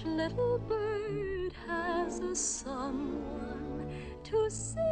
Each little bird has a someone to sing.